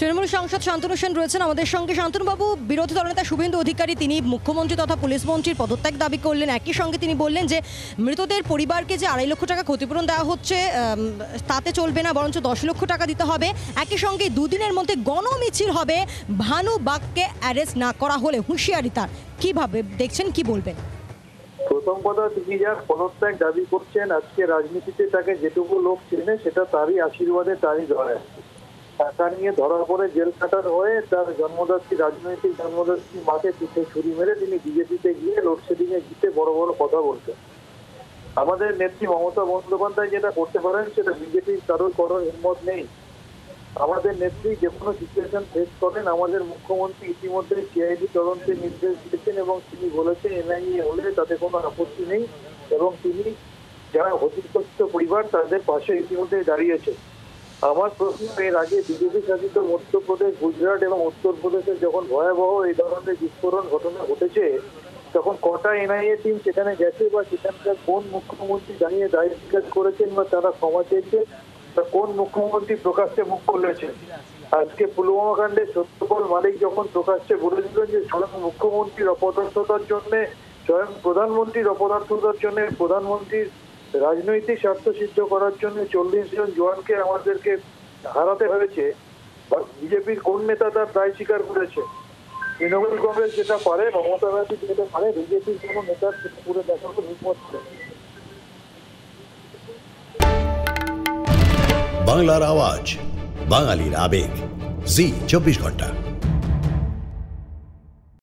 তৃণমূল সাংসদ শান্তনু সেন রয়েছেন আমাদের সঙ্গে। শান্তনুবাবু, বিরোধী দলনেতা শুভেন্দু অধিকারী, তিনি মুখ্যমন্ত্রী তথা পুলিশ মন্ত্রীর পদত্যাগ দাবি করলেন। একই সঙ্গে তিনি বললেন যে, মৃতদের পরিবারকে যে আড়াই লক্ষ টাকা ক্ষতিপূরণ দেওয়া হচ্ছে তাতে চলবে না, বরঞ্চ দশ লক্ষ টাকা দিতে হবে। একই সঙ্গে দুদিনের মধ্যে গণমিছিল হবে, ভানু বাগকে অ্যারেস্ট না করা হলে হুঁশিয়ারি তার। কীভাবে দেখছেন, কি বলবেন? প্রথম কথা, তিনি যার পদত্যাগ দাবি করছেন, আজকে রাজনীতিতে তাকে যেটুকু লোক চেনে, সেটা তারই আশীর্বাদে তারই ধরে টাকা নিয়ে ধরা পড়ে জেল কাটার হয়ে তার জন্মদাত্রী রাজনৈতিক জন্মদাত্রী মাকে পিঠে ছুরি মেরে তিনি বিজেপিতে গিয়ে লোডশেডিং এ জিতে বড় বড় কথা বলতেন। আমাদের নেত্রী মমতা বন্দ্যোপাধ্যায় যেটা করতে পারেন, সেটা বিজেপির কারোর করার হিম্মত নেই। আমাদের নেত্রী যে কোনো সিচুয়েশন ফেস করেন, আমাদের মুখ্যমন্ত্রী ইতিমধ্যে সিআইডি তদন্তের নির্দেশ দিয়েছেন এবং তিনি বলেছেন, এনআইএ হলে তাতে কোনো আপত্তি নেই এবং তিনি যারা ক্ষতিগ্রস্ত পরিবার, তাদের পাশে ইতিমধ্যে দাঁড়িয়েছে আমার প্রশ্ন, এর আগে বিজেপি শাসিত মধ্যপ্রদেশ, গুজরাট এবং উত্তরপ্রদেশে যখন ভয়াবহ এই ধরনের বিস্ফোরণ ঘটনা ঘটেছে, তখন কটা এনআইএ টিম সেখানে গেছে বা সেখানকার কোন মুখ্যমন্ত্রী দাঁড়িয়ে দায় স্বীকার করেছেন বা তারা ক্ষমা চেয়েছে বা কোন মুখ্যমন্ত্রী প্রকাশ্যে মুখ খুলেছেন আজকে পুলওয়ামা কাণ্ডে সত্যপল মালিক যখন প্রকাশ্যে বলেছিলেন যে স্বয়ং মুখ্যমন্ত্রীর অপদার্থতার জন্য, স্বয়ং প্রধানমন্ত্রীর অপদার্থতার জন্য প্রধানমন্ত্রীর রাজনৈতিক স্বার্থ সিদ্ধ করার জন্য চল্লিশ জন জওয়ানকে আমাদেরকে হারাতে হয়েছে বিজেপির কোন নেতা তার দায় স্বীকার করেছে? তৃণমূল কংগ্রেস যেটা পারে, মমতা ব্যানার্জি যেটা পারে, বিজেপির কোনো নেতার পুরো কোনো হিম্মত বাংলার আওয়াজ, বাঙালির আবেগ। জি, চব্বিশ ঘণ্টা।